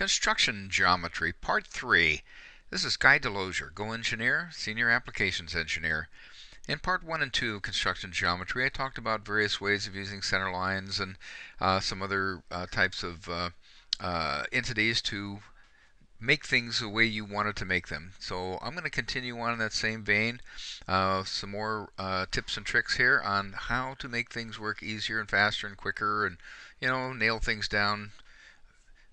Construction Geometry, Part 3. This is Guy Delozier, Go Engineer, Senior Applications Engineer. In Part 1 and 2 of Construction Geometry, I talked about various ways of using center lines and uh, some other uh, types of uh, uh entities to make things the way you wanted to make them. So I'm going to continue on in that same vein. Uh, some more uh, tips and tricks here on how to make things work easier and faster and quicker and, you know, nail things down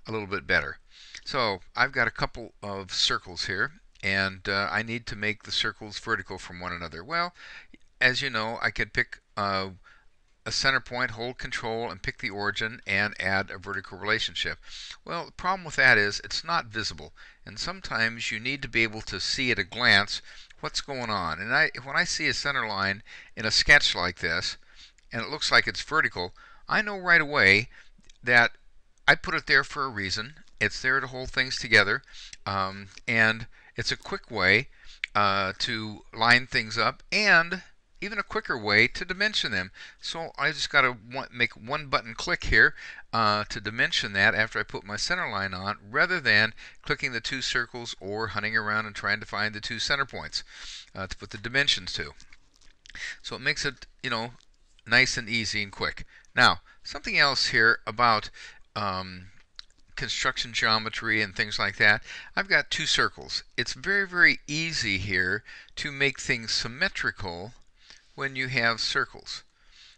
a little bit better. So I've got a couple of circles here and uh, I need to make the circles vertical from one another. Well, as you know, I could pick uh, a center point, hold control, and pick the origin and add a vertical relationship. Well, the problem with that is it's not visible, and sometimes you need to be able to see at a glance what's going on. And I, when I see a center line in a sketch like this, and it looks like it's vertical, I know right away that I put it there for a reason. It's there to hold things together, um, and it's a quick way uh, to line things up and even a quicker way to dimension them. So I just got to make one button click here uh, to dimension that after I put my center line on rather than clicking the two circles or hunting around and trying to find the two center points uh, to put the dimensions to. So it makes it, you know, nice and easy and quick. Now, something else here about um, construction geometry and things like that, I've got two circles. It's very, very easy here to make things symmetrical when you have circles.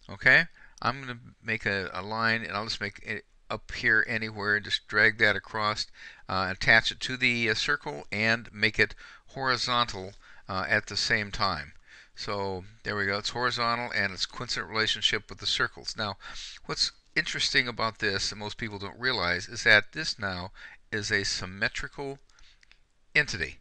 Okay? I'm going to make a, a, line and I'll just make it up here anywhere and just drag that across, uh, attach it to the uh, circle and make it horizontal uh, at the same time. So there we go. It's horizontal and it's coincident relationship with the circles. Now, what's interesting about this, and most people don't realize, is that this now is a symmetrical entity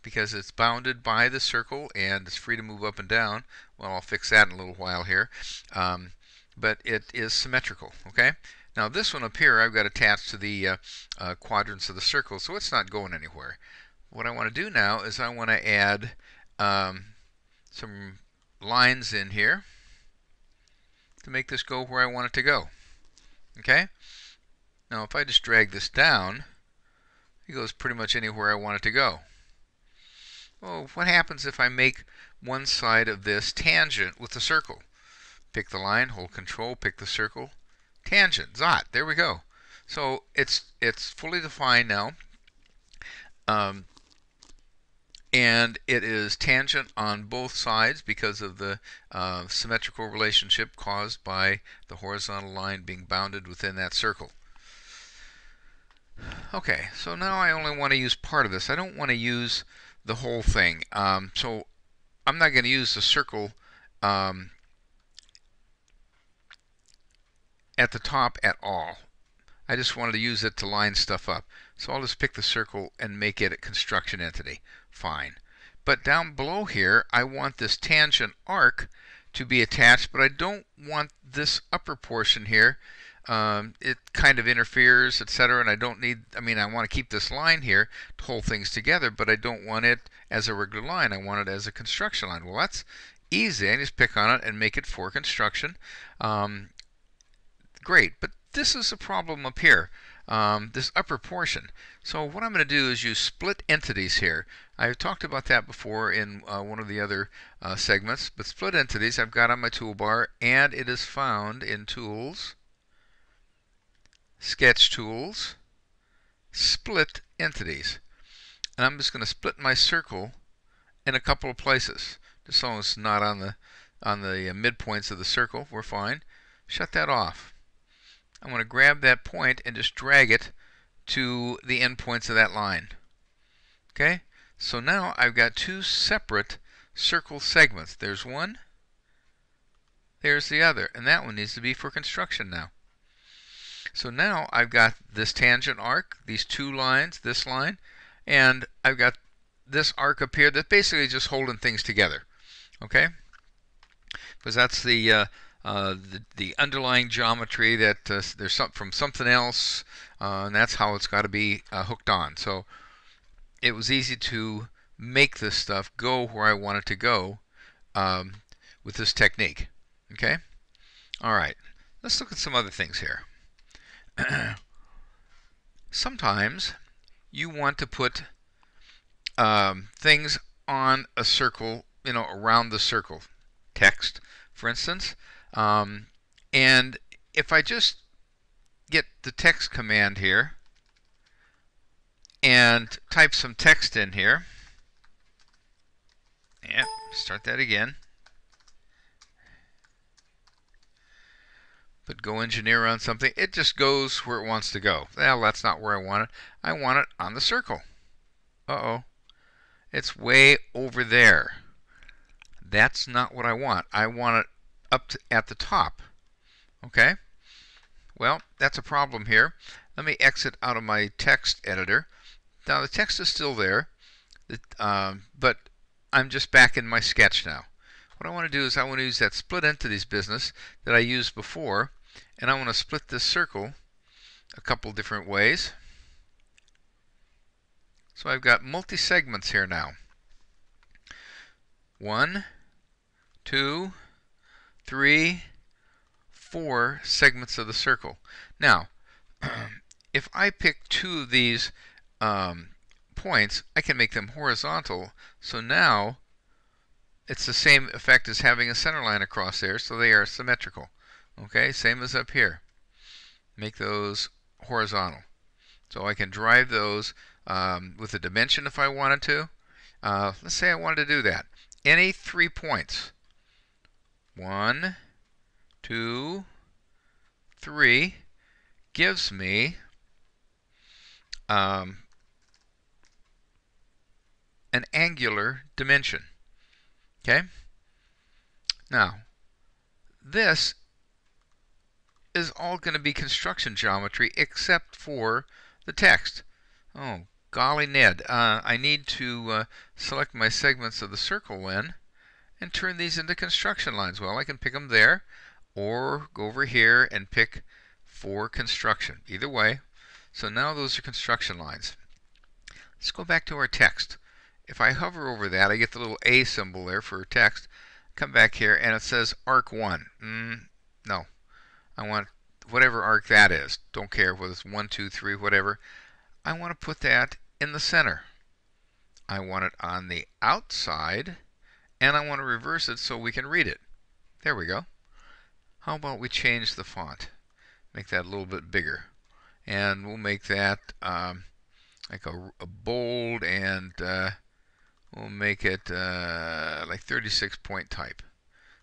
because it's bounded by the circle and it's free to move up and down. Well, I'll fix that in a little while here. Um, but it is symmetrical, okay? Now this one up here I've got attached to the uh, uh, quadrants of the circle, so it's not going anywhere. What I want to do now is I want to add um, some lines in here to make this go where I want it to go. Okay? Now if I just drag this down, it goes pretty much anywhere I want it to go. Well, what happens if I make one side of this tangent with the circle? Pick the line, hold control, pick the circle, tangent, zot, there we go. So it's it's fully defined now. Um, and it is tangent on both sides because of the uh, symmetrical relationship caused by the horizontal line being bounded within that circle. Okay, so now I only want to use part of this. I don't want to use the whole thing. Um, so I'm not going to use the circle um, at the top at all. I just wanted to use it to line stuff up. So I'll just pick the circle and make it a construction entity. Fine. But down below here, I want this tangent arc to be attached, but I don't want this upper portion here. Um, it kind of interferes, etc. And I don't need, I mean, I want to keep this line here to hold things together, but I don't want it as a regular line. I want it as a construction line. Well, that's easy. I just pick on it and make it for construction. Um, great, but this is a problem up here um, this upper portion. So what I'm going to do is use split entities here. I've talked about that before in uh, one of the other uh, segments, but split entities I've got on my toolbar and it is found in Tools, Sketch Tools, Split Entities. And I'm just going to split my circle in a couple of places. Just so it's not on the on the uh, midpoints of the circle, we're fine. Shut that off. I'm going to grab that point and just drag it to the endpoints of that line. Okay, so now I've got two separate circle segments. There's one, there's the other, and that one needs to be for construction now. So now I've got this tangent arc, these two lines, this line, and I've got this arc up here that's basically just holding things together. Okay? Because that's the uh, uh, the, the, underlying geometry that uh, there's some, from something else, uh, and that's how it's got to be uh, hooked on. So it was easy to make this stuff go where I want it to go um, with this technique. Okay? All right. Let's look at some other things here. sometimes you want to put um, things on a circle, you know, around the circle, text, for instance. Um, and if I just get the text command here and type some text in here, yeah, start that again. But GoEngineer on something, it just goes where it wants to go. Well, that's not where I want it. I want it on the circle. Uh-oh. It's way over there. That's not what I want. I want it up to, at the top. Okay? Well, that's a problem here. Let me exit out of my text editor. Now the text is still there, um, but I'm just back in my sketch now. What I want to do is I want to use that split entities business that I used before, and I want to split this circle a couple different ways. So I've got multi-segments here now. One, two, three, four segments of the circle. Now, if I pick two of these um, points, I can make them horizontal. So now it's the same effect as having a center line across there, so they are symmetrical. Okay, same as up here. Make those horizontal. So I can drive those um, with a dimension if I wanted to. Uh, let's say I wanted to do that. Any three points. One, two, three gives me um, an angular dimension. Okay? Now, this is all going to be construction geometry except for the text. Oh, golly Ned, uh, I need to uh, select my segments of the circle then and turn these into construction lines. Well, I can pick them there or go over here and pick for construction. Either way. So now those are construction lines. Let's go back to our text. If I hover over that, I get the little A symbol there for text. Come back here and it says arc 1. Mm, no. I want whatever arc that is. Don't care whether it's 1, 2, 3, whatever. I want to put that in the center. I want it on the outside and I want to reverse it so we can read it. There we go. How about we change the font? Make that a little bit bigger. And we'll make that um, like a, a, bold and uh, we'll make it uh, like 36 point type.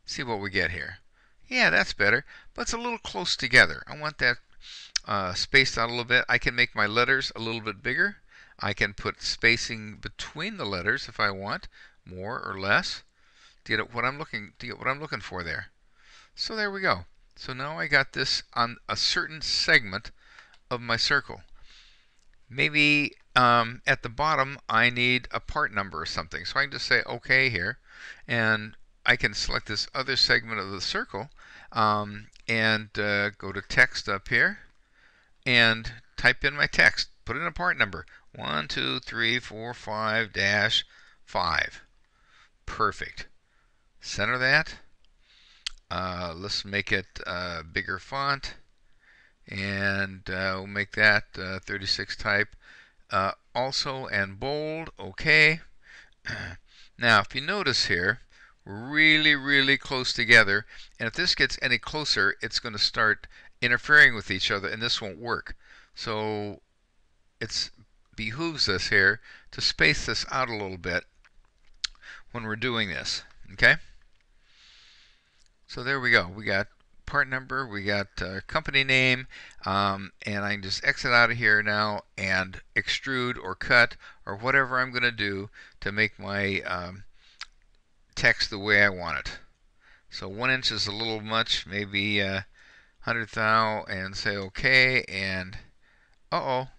See what we get here. Yeah, that's better, but it's a little close together. I want that uh, spaced out a little bit. I can make my letters a little bit bigger. I can put spacing between the letters if I want, more or less, to get what I'm looking to get what I'm looking for there. So there we go. So now I got this on a certain segment of my circle. Maybe um, at the bottom I need a part number or something. So I can just say OK here and I can select this other segment of the circle um, and uh, go to text up here and type in my text. Put in a part number. 1, 2, 3, 4, 5, dash 5. Perfect. Center that. Uh, let's make it uh, bigger font. And uh, we'll make that uh, 36 type. Uh, also and bold. Okay. now, if you notice here, really, really close together. And if this gets any closer, it's going to start interfering with each other, and this won't work. So it behooves us here to space this out a little bit when we're doing this. Okay? So there we go. We got part number, we got uh, company name, um, and I can just exit out of here now and extrude or cut or whatever I'm going to do to make my um, text the way I want it. So one inch is a little much, maybe uh, 100 thou, and say OK, and uh-oh.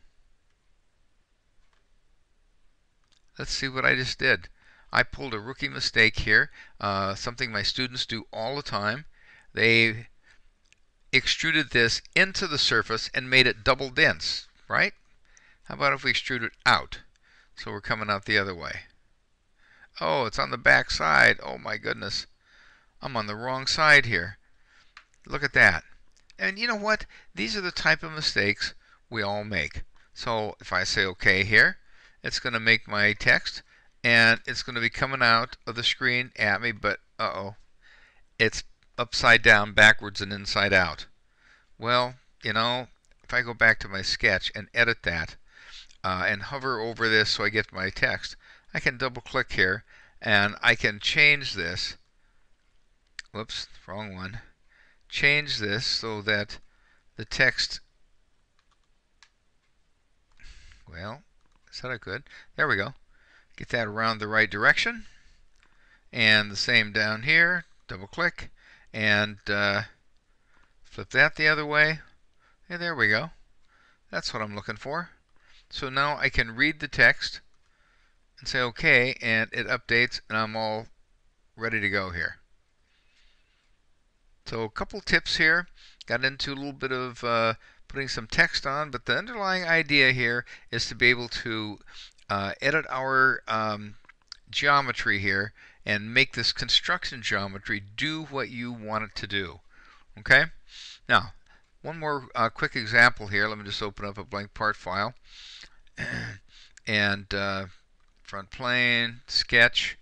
Let's see what I just did. I pulled a rookie mistake here, uh, something my students do all the time. They extruded this into the surface and made it double dense, right? How about if we extrude it out? So we're coming out the other way. Oh, it's on the back side. Oh my goodness. I'm on the wrong side here. Look at that. And you know what? These are the type of mistakes we all make. So if I say OK here, it's going to make my text and it's going to be coming out of the screen at me, but uh-oh, it's upside down, backwards, and inside out. Well, you know, if I go back to my sketch and edit that uh, and hover over this so I get my text, I can double click here and I can change this. Whoops, wrong one. Change this so that the text, well, is that good? There we go. Get that around the right direction. And the same down here, double click, and uh, flip that the other way. And there we go. That's what I'm looking for. So now I can read the text and say OK, and it updates, and I'm all ready to go here. So a couple tips here. Got into a little bit of uh, putting some text on, but the underlying idea here is to be able to uh, edit our um, geometry here and make this construction geometry do what you want it to do. Okay? Now, one more uh, quick example here. Let me just open up a blank part file. and uh, front plane, sketch,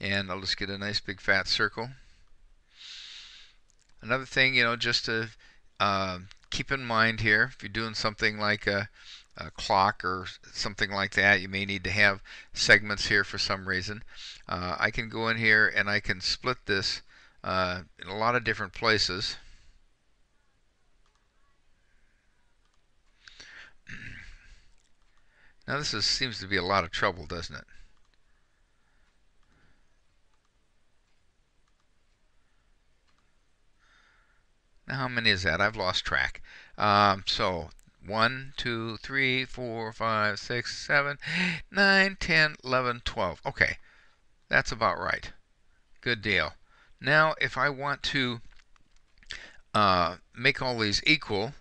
and I'll just get a nice big fat circle. Another thing, you know, just to uh, keep in mind here, if you're doing something like a, a, clock or something like that, you may need to have segments here for some reason. Uh, I can go in here and I can split this uh, in a lot of different places. Now this is, seems to be a lot of trouble, doesn't it? Now how many is that? I've lost track. Um, so 1, 2, 3, 4, 5, 6, 7, 9, 10, 11, 12. Okay, that's about right. Good deal. Now if I want to uh, make all these equal,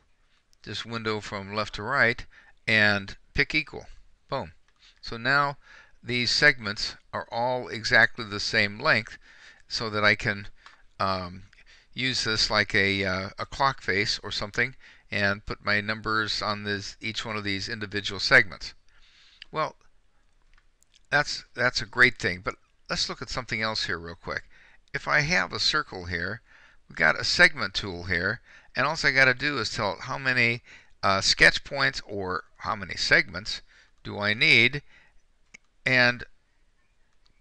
this window from left to right, and pick equal. Boom. So now these segments are all exactly the same length so that I can um, use this like a, uh, a clock face or something and put my numbers on this, each one of these individual segments. Well, that's, that's a great thing, but let's look at something else here real quick. If I have a circle here, we've got a segment tool here, and all I got to do is tell it how many uh, sketch points or how many segments do I need? And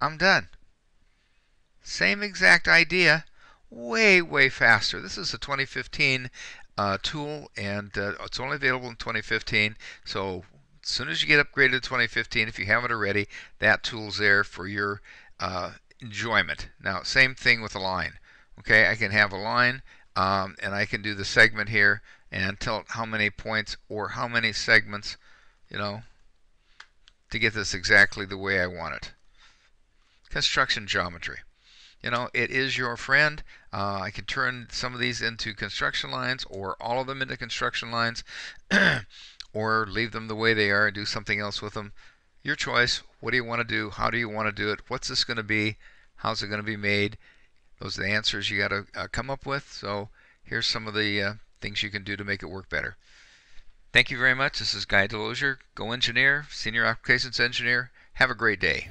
I'm done. Same exact idea, way, way faster. This is a 2015 uh, tool, and uh, it's only available in 2015. So as soon as you get upgraded to 2015, if you haven't already, that tool's there for your uh, enjoyment. Now, same thing with a line. Okay, I can have a line, um, and I can do the segment here and tell it how many points or how many segments, you know, to get this exactly the way I want it. Construction geometry. You know, it is your friend. Uh, I can turn some of these into construction lines or all of them into construction lines or leave them the way they are and do something else with them. Your choice. What do you want to do? How do you want to do it? What's this going to be? How's it going to be made? Those are the answers you got to uh, come up with. So here's some of the uh, things you can do to make it work better. Thank you very much. This is Guy Delozier, Go Engineer, Senior Applications Engineer. Have a great day.